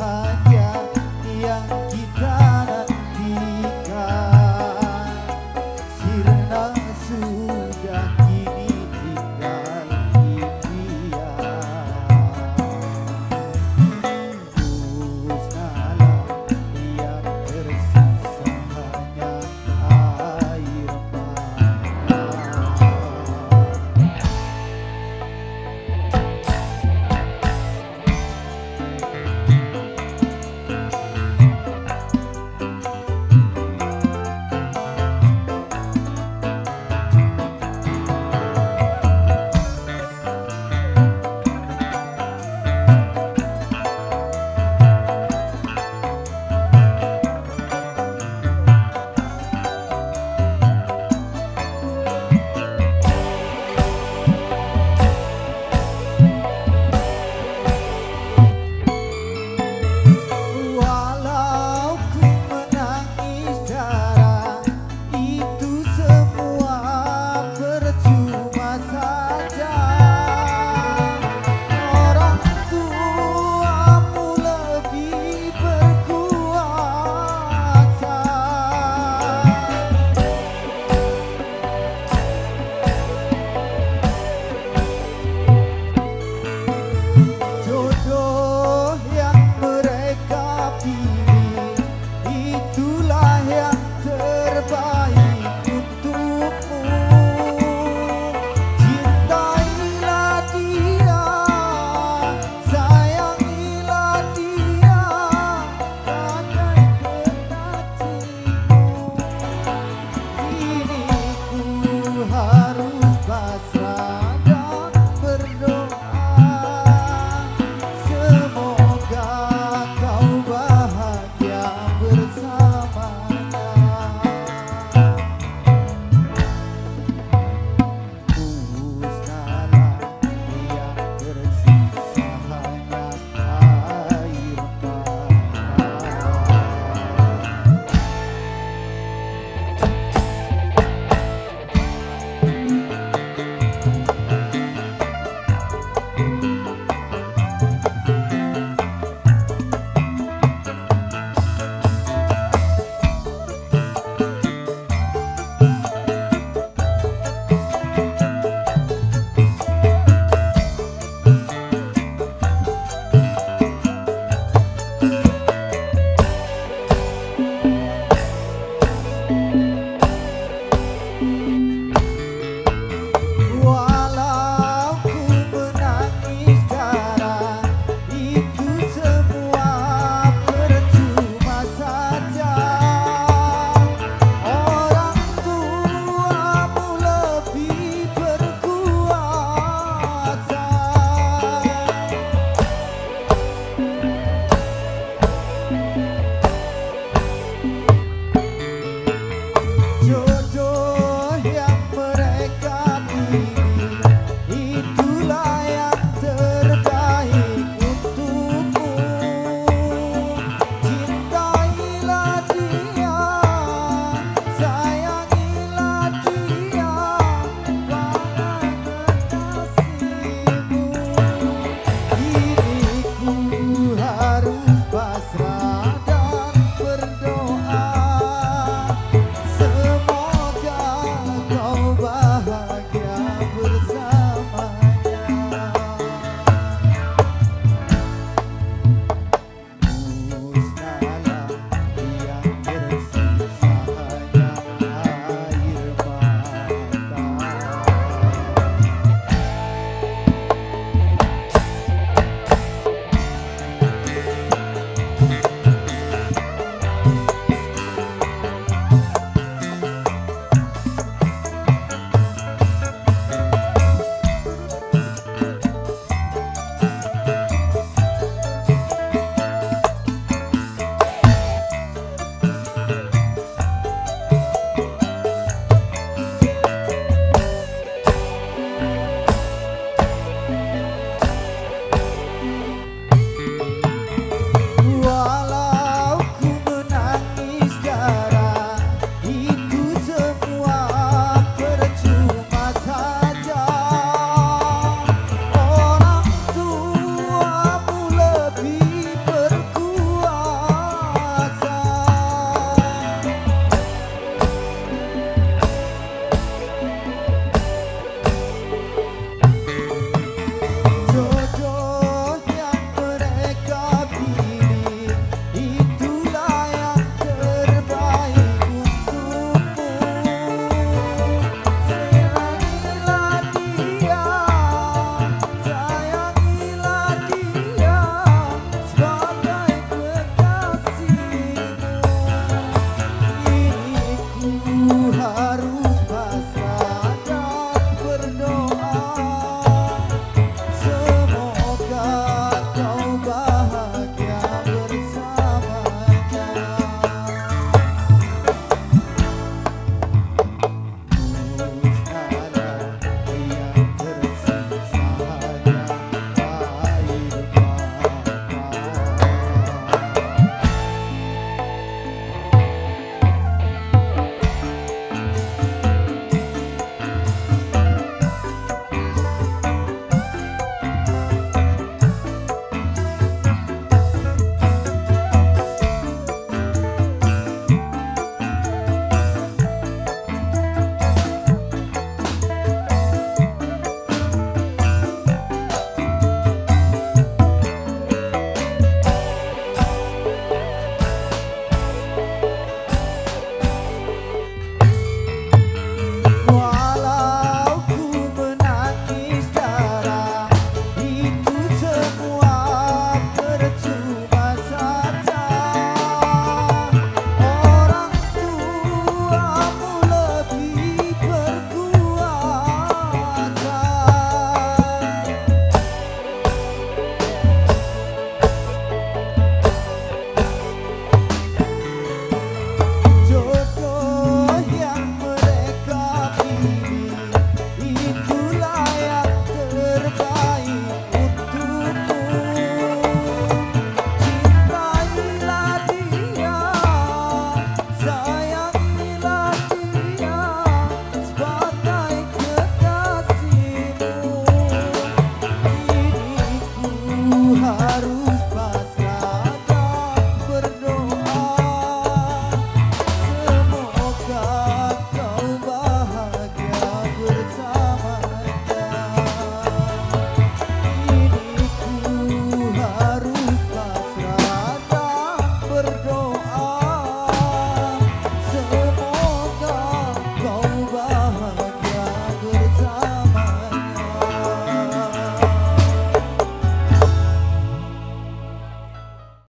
high